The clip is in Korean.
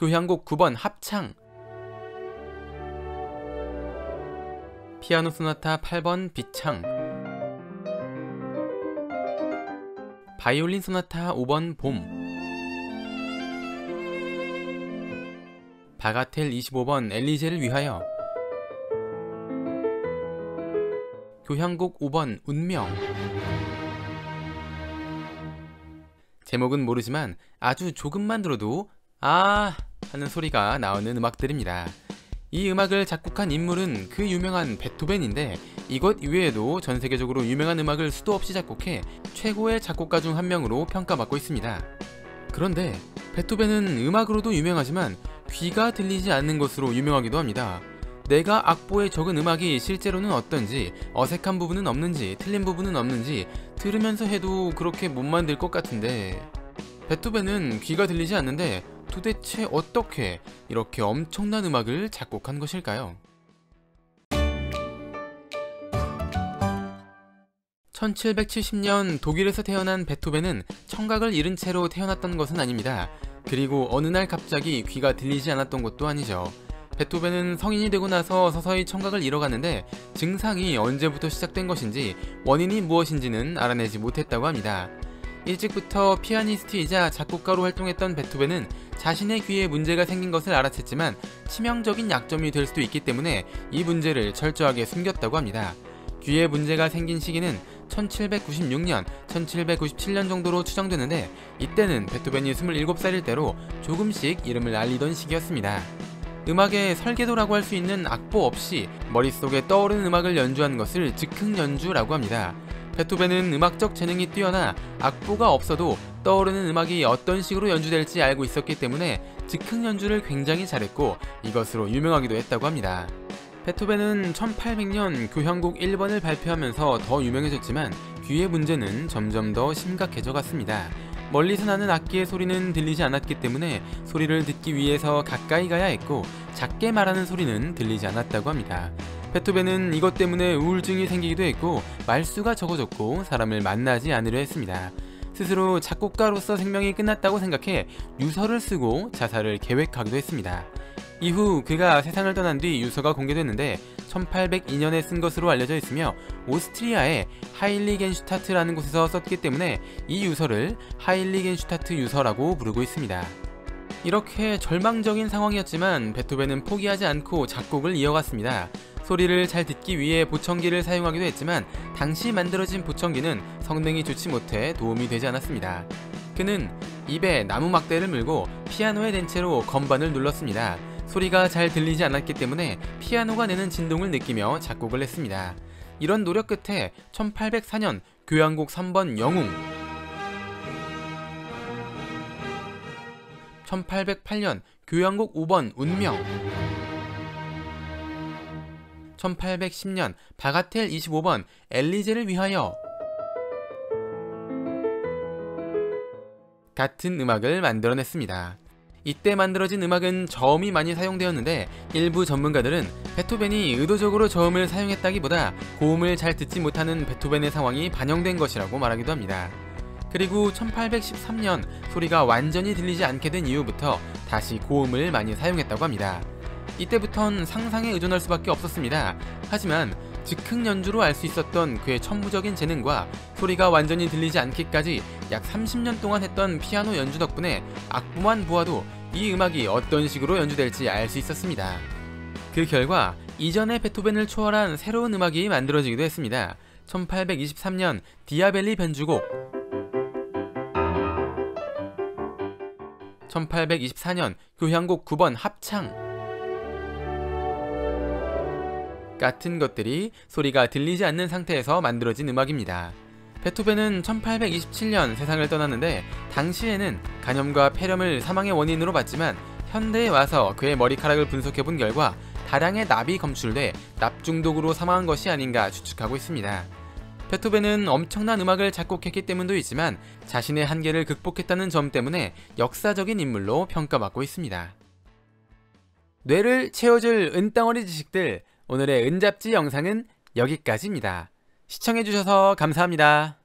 교향곡 9번 합창. 피아노 소나타 8번 비창. 바이올린 소나타 5번 봄. 바가텔 25번 엘리제를 위하여. 교향곡 5번 운명. 제목은 모르지만 아주 조금만 들어도 아 하는 소리가 나오는 음악들입니다. 이 음악을 작곡한 인물은 그 유명한 베토벤인데 이것 이외에도 전 세계적으로 유명한 음악을 수도 없이 작곡해 최고의 작곡가 중 한 명으로 평가받고 있습니다. 그런데 베토벤은 음악으로도 유명하지만 귀가 들리지 않는 것으로 유명하기도 합니다. 내가 악보에 적은 음악이 실제로는 어떤지 어색한 부분은 없는지 틀린 부분은 없는지 들으면서 해도 그렇게 못 만들 것 같은데 베토벤은 귀가 들리지 않는데 도대체 어떻게 이렇게 엄청난 음악을 작곡한 것일까요? 1770년 독일에서 태어난 베토벤은 청각을 잃은 채로 태어났던 것은 아닙니다. 그리고 어느 날 갑자기 귀가 들리지 않았던 것도 아니죠. 베토벤은 성인이 되고 나서 서서히 청각을 잃어가는데 증상이 언제부터 시작된 것인지 원인이 무엇인지는 알아내지 못했다고 합니다. 일찍부터 피아니스트이자 작곡가로 활동했던 베토벤은 자신의 귀에 문제가 생긴 것을 알아챘지만 치명적인 약점이 될 수도 있기 때문에 이 문제를 철저하게 숨겼다고 합니다. 귀에 문제가 생긴 시기는 1796년, 1797년 정도로 추정되는데 이때는 베토벤이 27살일 때로 조금씩 이름을 알리던 시기였습니다. 음악의 설계도라고 할 수 있는 악보 없이 머릿속에 떠오르는 음악을 연주한 것을 즉흥 연주라고 합니다. 베토벤은 음악적 재능이 뛰어나 악보가 없어도 떠오르는 음악이 어떤 식으로 연주될지 알고 있었기 때문에 즉흥 연주를 굉장히 잘했고 이것으로 유명하기도 했다고 합니다. 베토벤은 1800년 교향곡 1번을 발표하면서 더 유명해졌지만 귀의 문제는 점점 더 심각해져 갔습니다. 멀리서 나는 악기의 소리는 들리지 않았기 때문에 소리를 듣기 위해서 가까이 가야 했고 작게 말하는 소리는 들리지 않았다고 합니다. 베토벤은 이것 때문에 우울증이 생기기도 했고 말수가 적어졌고 사람을 만나지 않으려 했습니다. 스스로 작곡가로서 생명이 끝났다고 생각해 유서를 쓰고 자살을 계획하기도 했습니다. 이후 그가 세상을 떠난 뒤 유서가 공개됐는데 1802년에 쓴 것으로 알려져 있으며 오스트리아의 하일리겐슈타트라는 곳에서 썼기 때문에 이 유서를 하일리겐슈타트 유서라고 부르고 있습니다. 이렇게 절망적인 상황이었지만 베토벤은 포기하지 않고 작곡을 이어갔습니다. 소리를 잘 듣기 위해 보청기를 사용하기도 했지만 당시 만들어진 보청기는 성능이 좋지 못해 도움이 되지 않았습니다. 그는 입에 나무 막대를 물고 피아노에 댄 채로 건반을 눌렀습니다. 소리가 잘 들리지 않았기 때문에 피아노가 내는 진동을 느끼며 작곡을 했습니다. 이런 노력 끝에 1804년 교향곡 3번 영웅 1808년 교향곡 5번 운명 1810년 바가텔 25번 엘리제를 위하여 같은 음악을 만들어냈습니다. 이때 만들어진 음악은 저음이 많이 사용되었는데 일부 전문가들은 베토벤이 의도적으로 저음을 사용했다기보다 고음을 잘 듣지 못하는 베토벤의 상황이 반영된 것이라고 말하기도 합니다. 그리고 1813년 소리가 완전히 들리지 않게 된 이후부터 다시 고음을 많이 사용했다고 합니다. 이때부턴 상상에 의존할 수밖에 없었습니다. 하지만 즉흥 연주로 알 수 있었던 그의 천부적인 재능과 소리가 완전히 들리지 않기까지 약 30년 동안 했던 피아노 연주 덕분에 악보만 보아도 이 음악이 어떤 식으로 연주될지 알 수 있었습니다. 그 결과 이전의 베토벤을 초월한 새로운 음악이 만들어지기도 했습니다. 1823년 디아벨리 변주곡 1824년 교향곡 9번 합창 같은 것들이 소리가 들리지 않는 상태에서 만들어진 음악입니다. 베토벤은 1827년 세상을 떠났는데 당시에는 간염과 폐렴을 사망의 원인으로 봤지만 현대에 와서 그의 머리카락을 분석해본 결과 다량의 납이 검출돼 납 중독으로 사망한 것이 아닌가 추측하고 있습니다. 베토벤은 엄청난 음악을 작곡했기 때문도 있지만 자신의 한계를 극복했다는 점 때문에 역사적인 인물로 평가받고 있습니다. 뇌를 채워줄 은덩어리 지식들 오늘의 은잡지 영상은 여기까지입니다. 시청해주셔서 감사합니다.